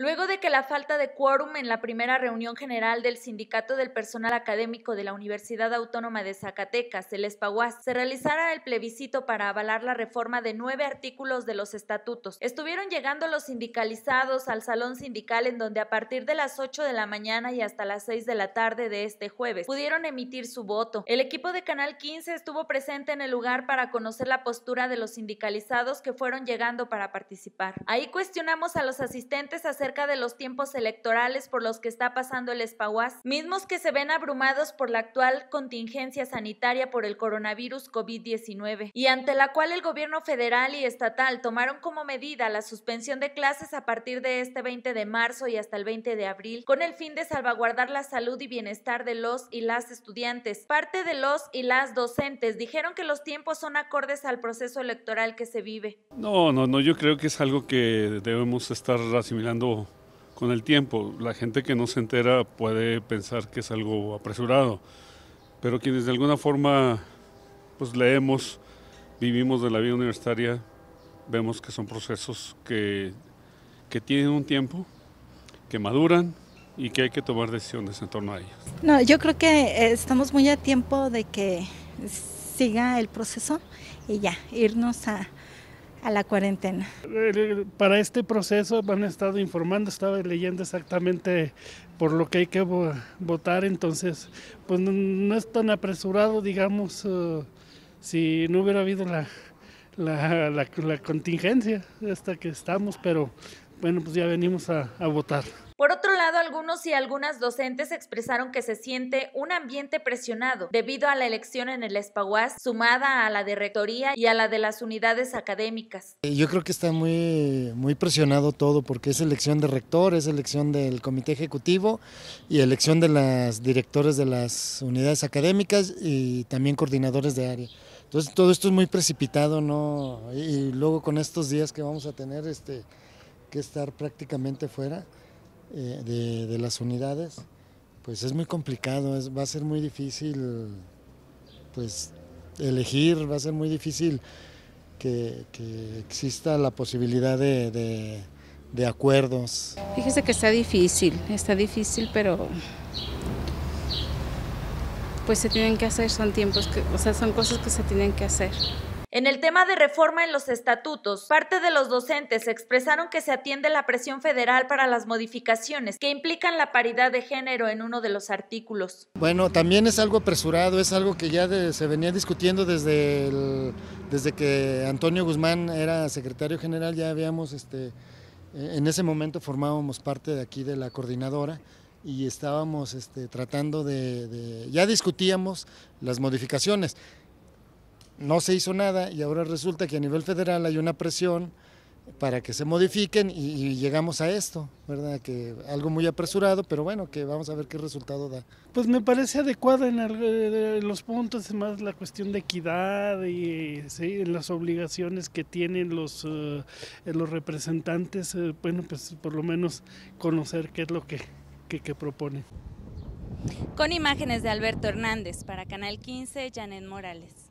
Luego de que la falta de quórum en la primera reunión general del Sindicato del Personal Académico de la Universidad Autónoma de Zacatecas, el ESPAUAS, se realizara el plebiscito para avalar la reforma de nueve artículos de los estatutos, estuvieron llegando los sindicalizados al salón sindical en donde a partir de las 8 de la mañana y hasta las 6 de la tarde de este jueves pudieron emitir su voto. El equipo de Canal 15 estuvo presente en el lugar para conocer la postura de los sindicalizados que fueron llegando para participar. Ahí cuestionamos a los asistentes acerca de los tiempos electorales por los que está pasando el Espaguas, mismos que se ven abrumados por la actual contingencia sanitaria por el coronavirus COVID-19 y ante la cual el gobierno federal y estatal tomaron como medida la suspensión de clases a partir de este 20 de marzo y hasta el 20 de abril con el fin de salvaguardar la salud y bienestar de los y las estudiantes. Parte de los y las docentes dijeron que los tiempos son acordes al proceso electoral que se vive. No, no, no, yo creo que es algo que debemos estar asimilando con el tiempo. La gente que no se entera puede pensar que es algo apresurado, pero quienes de alguna forma pues leemos, vivimos de la vida universitaria, vemos que son procesos que, que tienen un tiempo, que maduran y que hay que tomar decisiones en torno a ellos. No, yo creo que eh, estamos muy a tiempo de que siga el proceso y ya, irnos a, a la cuarentena. Para este proceso me han estado informando, estaba leyendo exactamente por lo que hay que votar, entonces pues no, es tan apresurado, digamos, uh, si no hubiera habido la, la, la, contingencia hasta que estamos, pero bueno, pues ya venimos a votar. Por otro lado, algunos y algunas docentes expresaron que se siente un ambiente presionado debido a la elección en el Espaguas, sumada a la de rectoría y a la de las unidades académicas. Yo creo que está muy, muy presionado todo porque es elección de rector, es elección del comité ejecutivo y elección de las directores de las unidades académicas y también coordinadores de área. Entonces todo esto es muy precipitado, ¿no? Y luego con estos días que vamos a tener este, que estar prácticamente fuera. Eh, de, las unidades, pues es muy complicado, va a ser muy difícil pues elegir, va a ser muy difícil que, exista la posibilidad de, de, acuerdos. Fíjese que está difícil, está difícil, pero pues se tienen que hacer, son tiempos que, o sea, son cosas que se tienen que hacer. En el tema de reforma en los estatutos, parte de los docentes expresaron que se atiende la presión federal para las modificaciones que implican la paridad de género en uno de los artículos. Bueno, también es algo apresurado, es algo que ya se venía discutiendo desde, desde que Antonio Guzmán era secretario general, ya habíamos, este, en ese momento formábamos parte de aquí de la coordinadora y estábamos este, tratando de, ya discutíamos las modificaciones no se hizo nada y ahora resulta que a nivel federal hay una presión para que se modifiquen y, llegamos a esto, ¿verdad? Que algo muy apresurado, pero bueno, que vamos a ver qué resultado da. Pues me parece adecuada en, eh, los puntos, más la cuestión de equidad y ¿sí? las obligaciones que tienen los, eh, los representantes, eh, bueno, pues por lo menos conocer qué es lo que, que, que proponen. Con imágenes de Alberto Hernández para Canal 15, Janet Morales.